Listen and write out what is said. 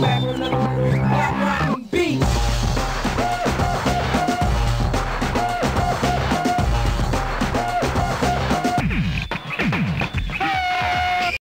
back.